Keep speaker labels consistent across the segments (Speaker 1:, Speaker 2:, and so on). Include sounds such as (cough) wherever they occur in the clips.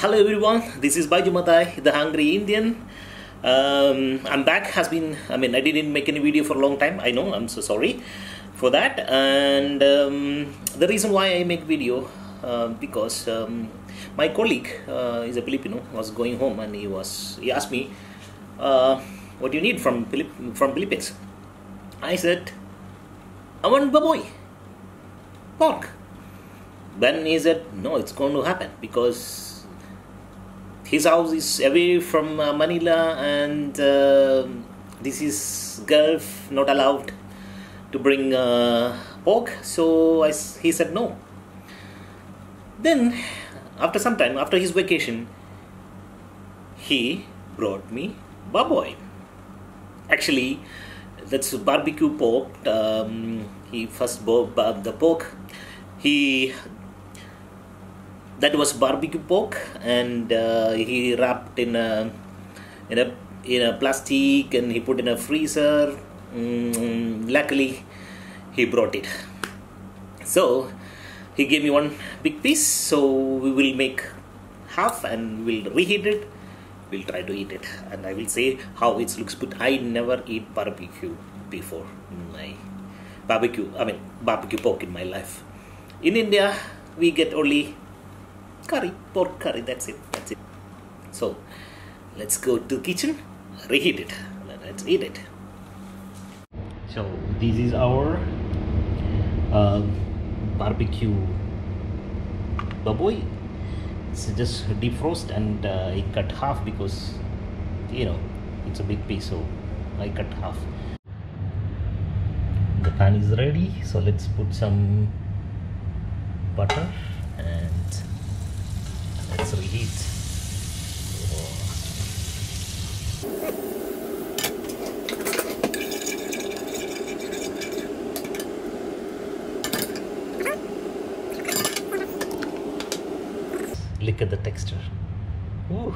Speaker 1: Hello everyone, this is Baiju Matai, the Hungry Indian. Um, I'm back. Has been, I mean, I didn't make any video for a long time. I know. I'm so sorry for that. And um, the reason why I make video uh, because um, my colleague uh, is a Filipino was going home and he was he asked me, uh, "What do you need from Philip from Philippines?" I said, "I want baboy, pork." Then he said, "No, it's going to happen because." His house is away from uh, Manila and uh, this is Gulf, not allowed to bring uh, pork. So I, he said no. Then, after some time, after his vacation, he brought me baboy. Actually, that's barbecue pork. Um, he first bought the pork. He that was barbecue pork and uh, he wrapped in a in a in a plastic and he put in a freezer. Mm, luckily he brought it. So he gave me one big piece. So we will make half and we'll reheat it. We'll try to eat it. And i will say how it looks but i never eat barbecue before my barbecue i mean barbecue pork in my life. In india we get only curry, pork curry. That's it. That's it. So let's go to kitchen, reheat it. Let's eat it. So this is our uh, barbecue baboy. It's just defrost and uh, I cut half because you know it's a big piece, so I cut half. The pan is ready, so let's put some butter and let's reheat look at the texture Ooh.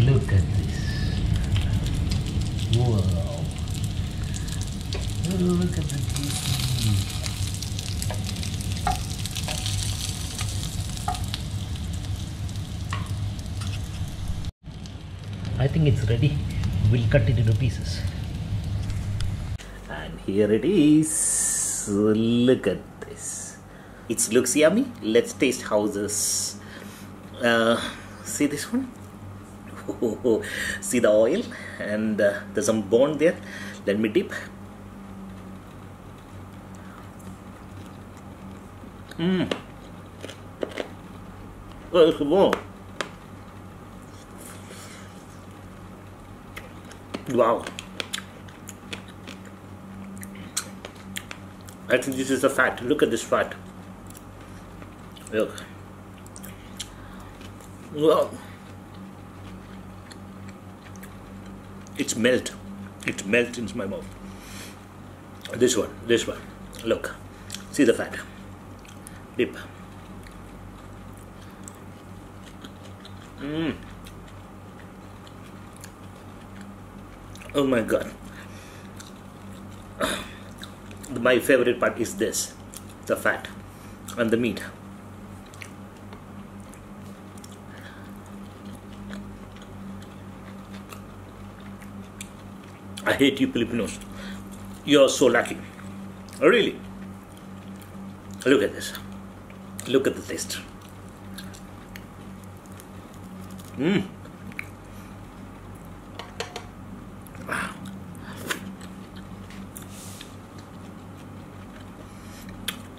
Speaker 1: Look at this. Wow. Oh, look at the juicy. I think it's ready. We'll cut it into pieces. And here it is. Look at this. It looks yummy. Let's taste how this. Uh, see this one? (laughs) see the oil and uh, there's some bone there let me dip mmm oh, it's bone wow. I think this is the fat look at this fat look. Wow it's melt. It melts into my mouth. This one this one. Look. See the fat dip. Mm. Oh my god my favorite part is this the fat and the meat I hate you Filipinos. You are so lucky Really. Look at this. Look at the taste. Mmm.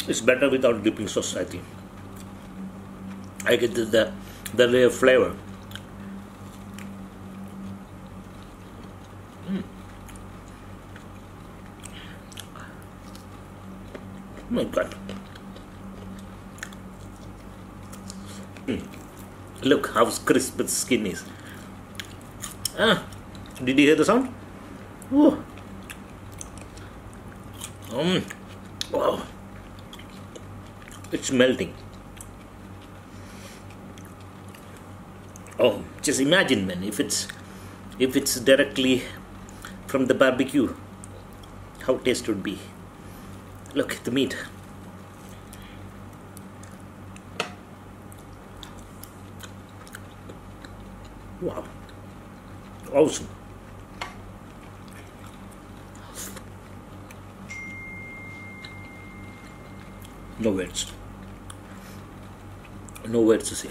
Speaker 1: It's better without dipping sauce, I think. I get the, the, layer flavor. Oh my god. Mm. Look how crisp the skin is. Ah, did you hear the sound? Oh. Um, wow. It's melting. Oh, just imagine, man, if it's if it's directly from the barbecue, how taste would be. Look at the meat. Wow. Awesome. No words. No words to say.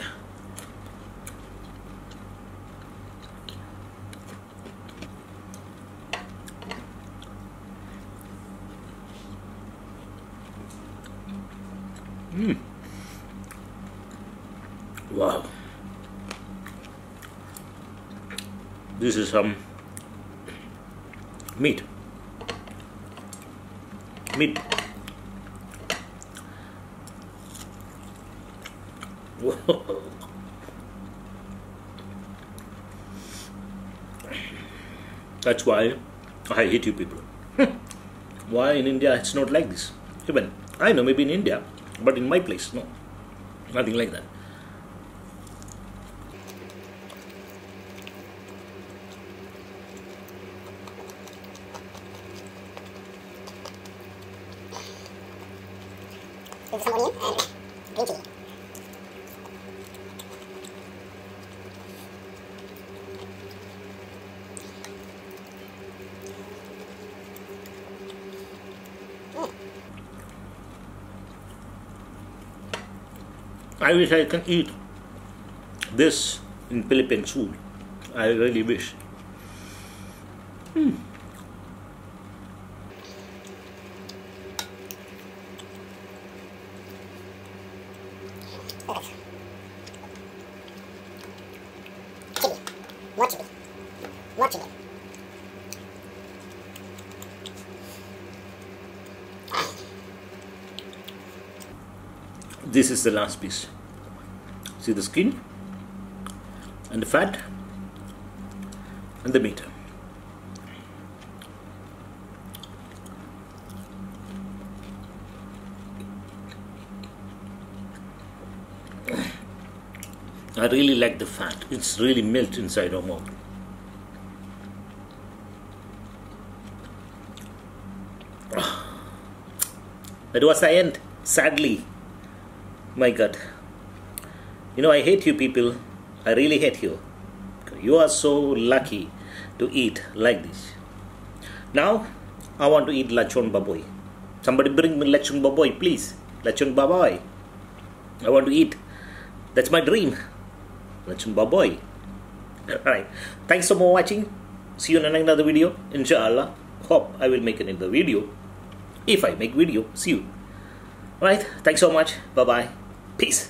Speaker 1: Mm. Wow. This is some meat. Meat. Whoa. (laughs) That's why I hate you people. (laughs) why in India it's not like this? Even I know maybe in India, but in my place, no. Nothing like that.
Speaker 2: with some onion and green chili.
Speaker 1: I wish I can eat this in Philippines soon. I really wish.
Speaker 2: Perfect. Chili. More chili. More
Speaker 1: This is the last piece. See the skin and the fat and the meat. I really like the fat. It's really melt inside our mouth. Ah. That was the end, sadly. My God. You know, I hate you people. I really hate you. You are so lucky to eat like this. Now, I want to eat lachon baboy. Somebody bring me lachon baboy, please. Lachon baboy. I want to eat. That's my dream. Lachon baboy. Alright. Thanks so for watching. See you in another video. Inshallah. Hope I will make another video. If I make video, see you. Alright. Thanks so much. Bye bye. Peace.